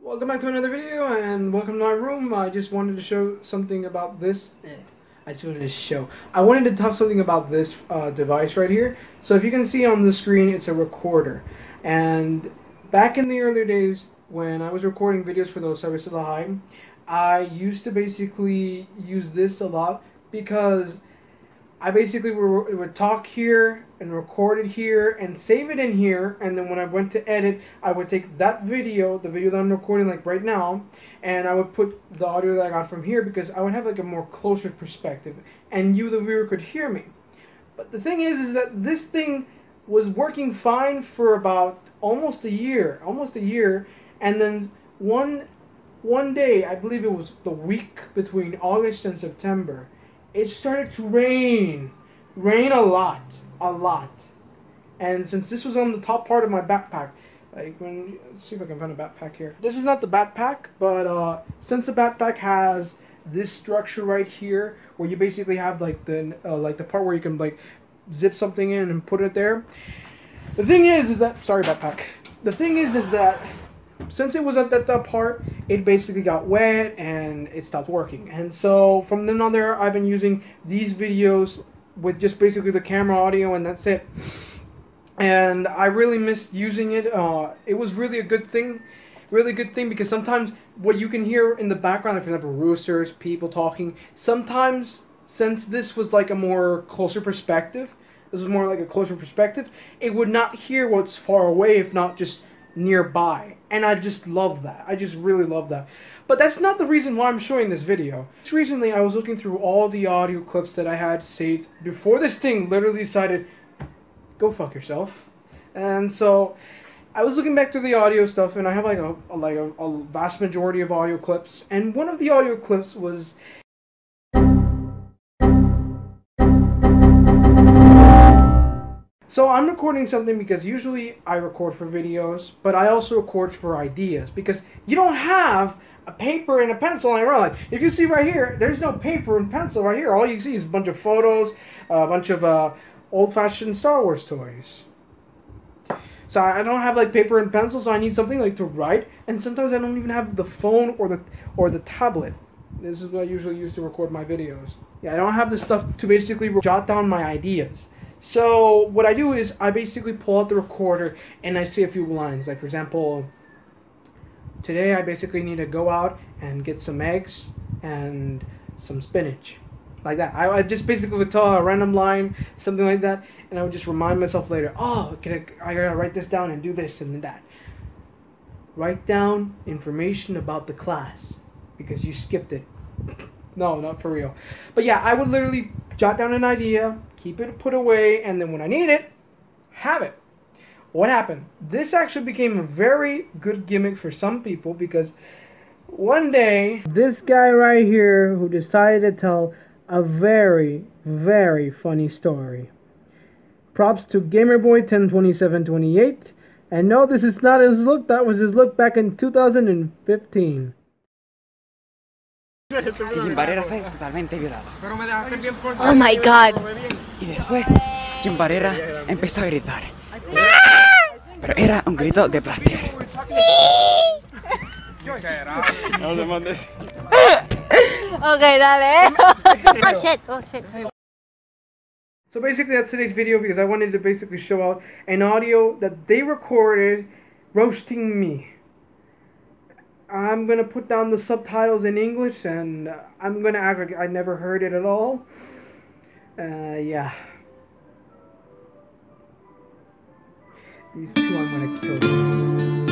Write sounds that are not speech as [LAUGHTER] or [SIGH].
Welcome back to another video and welcome to my room. I just wanted to show something about this. Eh, I just wanted to show. I wanted to talk something about this uh, device right here. So if you can see on the screen, it's a recorder. And back in the earlier days when I was recording videos for Los Traviesos de la High, I used to basically use this a lot because I basically would talk here and record it here and save it in here and then when I went to edit I would take that video the video that I'm recording like right now and I would put the audio that I got from here because I would have like a more closer perspective and you the viewer could hear me but the thing is is that this thing was working fine for about almost a year almost a year and then one one day I believe it was the week between August and September it started to rain. Rain a lot. A lot. And since this was on the top part of my backpack, like when let's see if I can find a backpack here. This is not the backpack, but uh, since the backpack has this structure right here, where you basically have like the uh, like the part where you can like zip something in and put it there. The thing is, is that sorry backpack. The thing is, is that since it was at that, that part, it basically got wet and it stopped working. And so from then on there, I've been using these videos with just basically the camera audio and that's it. And I really missed using it. Uh, it was really a good thing, really good thing because sometimes what you can hear in the background, like for example, roosters, people talking, sometimes since this was like a more closer perspective, this was more like a closer perspective, it would not hear what's far away if not just nearby. And I just love that. I just really love that. But that's not the reason why I'm showing this video. Just recently, I was looking through all the audio clips that I had saved before this thing literally decided, go fuck yourself. And so, I was looking back through the audio stuff, and I have like a, a like a, a vast majority of audio clips. And one of the audio clips was So I'm recording something because usually I record for videos, but I also record for ideas because you don't have a paper and a pencil your Like if you see right here, there's no paper and pencil right here. All you see is a bunch of photos, a bunch of uh, old-fashioned Star Wars toys. So I don't have like paper and pencil, so I need something like to write. And sometimes I don't even have the phone or the or the tablet. This is what I usually use to record my videos. Yeah, I don't have the stuff to basically jot down my ideas. So what I do is I basically pull out the recorder and I say a few lines. Like for example, today I basically need to go out and get some eggs and some spinach. Like that. I, I just basically would tell a random line, something like that, and I would just remind myself later, oh, I, I gotta write this down and do this and that. Write down information about the class because you skipped it. [LAUGHS] no, not for real. But yeah, I would literally jot down an idea, keep it put away, and then when I need it, have it. What happened? This actually became a very good gimmick for some people because one day, this guy right here who decided to tell a very, very funny story. Props to GamerBoy102728. And no, this is not his look, that was his look back in 2015. [LAUGHS] Y Jim fue totalmente violado. Oh my god. Y después, Jim empezó a gritar. Pero era un grito de placer. No te mandes. Ok, dale. [LAUGHS] oh shit, oh shit. So basically that's today's video because I wanted to basically show out an audio that they recorded roasting me. I'm gonna put down the subtitles in English and I'm gonna act like I never heard it at all. Uh, yeah. These two I'm gonna kill.